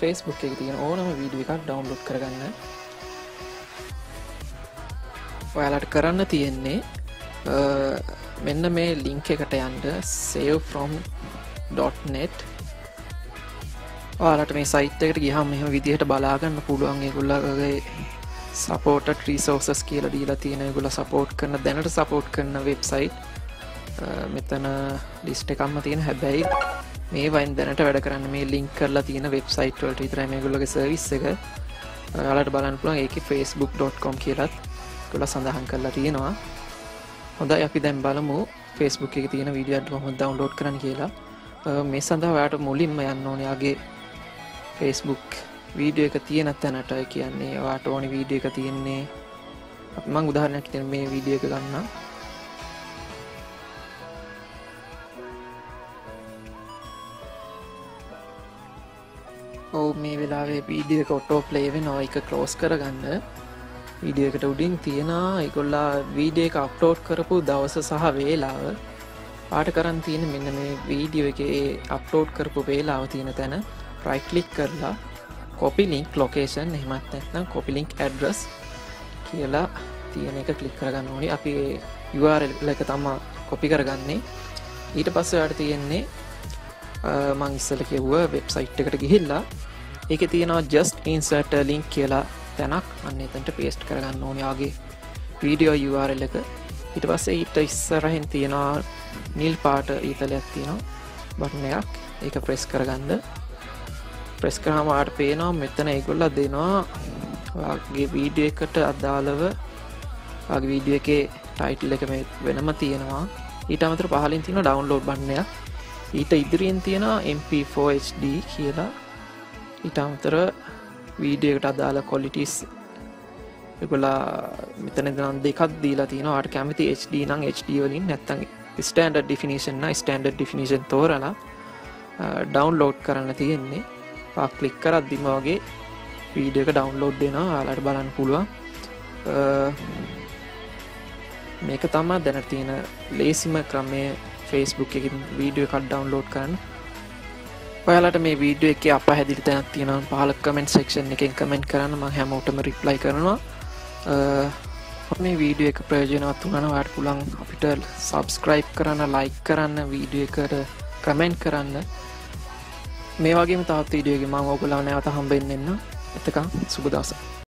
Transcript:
Facebook එක තියෙන ඕනම වීඩිය එකක් ඩවන්ලෝඩ් කරගන්න. ඔයාලට කරන්න තියෙන්නේ මෙන්න මේ ලිංක එකට යන්ඩ savefrom.net ඔයාලට මේ සයිට් එකට ගිහම් මෙම විදිහට බලාගන්න පුළුවන්ගේ ගුල්ලගේ සපෝට ්‍රීසෝසස් කියල දීලා තියෙන ගුල සපෝට් කරන දැනට සපෝට් කරන වෙබ්සයිට් මෙතන ලිස්ට එකම්ම තියෙන. හැබැයි මේ වයින් දැනට වැඩ කරන්න මේ ලින්ක් කරලා තියෙන වෙබ්සයිට් වලට. විතර මේ ගුල්ලගේ සවිස් එක. යාලට බලන්න පුළුවන් ඒක facebook.com කියලත් ගොල සඳහන් කරලා තියෙනවා. හොඳ අපි දැම් බලමු ෆෙස්බුක් එක තියෙන විඩියට් හොම ඩවන්ලෝඩ් කරන කියලා. මේ සඳහා යාට මුලින්ම යන්න ඕනයාගේ ෆෙස්බුක් වීඩියෝ එක තියෙන තැනට. කියන්නේ වාට ඕනි වීඩිය එක තියෙන්නේ. මං උදාහරණයක් තින මේ වීඩිය එක ගන්න. ඔවු මේ වෙලාවේ වීඩියක ඔටෝ ප්ලේවෙ නො එක කලෝස් කරගන්න. වීඩියකට උඩින් තියෙනවා. එකොල්ලා වීඩිය එක අප්ලෝඩ් කරපු දවස සහ වේලාව. පාට කරන් තියෙන මෙන්න මේ වීඩියෝ එක අප්ලෝඩ් කරපු වේලාව තියෙන තැන. රයිකලික් කරලා කොපි ලින්ක් ලොකේෂන් එහෙමත් නැත්නම් කොපිලින්ක් ඇඩ්‍රස් කියලා තියෙන එක කලික් කරගන්න ඕනි. අපි URL එක තමා කොපි කරගන්නේ. ඊට පස්ස යට තියෙන්නේ මං ඉස්සල කිව්ව වෙබ්සයිට් එකට ගිහිල්ලා. ඒක තියෙනවා ජස්ට ඉන්සට ලින්ක් කියලා තැනක්. අන්න එතන්ට පේස්ට් කරගන්න ඕනයාගේ වීඩියෝ URL එක. ඊට පස්සේ ඊට ඉස්සරහෙන් තියෙනවා නිල් පාට ඊතලයක් තියෙනවා. බටනයක් ඒක ප්‍රෙස් කරගන්න. ප්‍රෙස් කරහමට පේනවා මෙතන ඒගොල්ල දෙනවාගේ වීඩිය එකට අදාළව වගේ වීඩිය එකේ ටයිටල් එක වෙනම තියෙනවා. ඊට අමතර පහලින් තින ඩවන්ලෝඩ් බන්නයක් ඊට ඉදිරියෙන් තියෙන MP4HD කියලා. ඊට අමතර වීඩියකට අදාළ කොලිටිස් එකොලා මෙතන දනම් දෙකක් දීලා තියෙනවාට කැමති HD නම් HD වලින් නැත්තන් ස්ටන්ඩ ඩිෆිනිශන් ස්ටන්ඩ ඩිෆිනිශන් තෝරලා ඩවන්ලෝඩ් කරන්න තියෙන්නේ. පක්ලික් කරත් දිම වගේ වීඩියක ඩවන්ලෝඩ් දෙනවා. ආලට බලන්න පුළුවන්. මේක තමා දැන තියෙන ලේසිම ක්‍රමය. ෆෙස්බුක් එකින් වීඩියෝ එකක් ඩවන්ලෝඩ් කරන්න. ඔයාලට මේ වීඩියෝ එක අප හැදිලි තැනක් තියෙනවා පහල කමෙන්ට් සෙක්ෂන් එකෙන් කමෙන්ට් කරන්න. ම හැමෝටම රිප්ලයි කරනවා. මේ වීඩියෝ එක ප්‍රයෝජනවත් වුණන වාට පුළන් අපිට සබස්ක්‍රයිබ් කරන්න ලයික් කරන්න වීඩියෝ එකට කමෙන්ට් කරන්න. මේ වගේ තාත් වීඩියෝගේ මං ඕගොලා නැවත හම්බෙන්න්න එතකම් සුබදසක්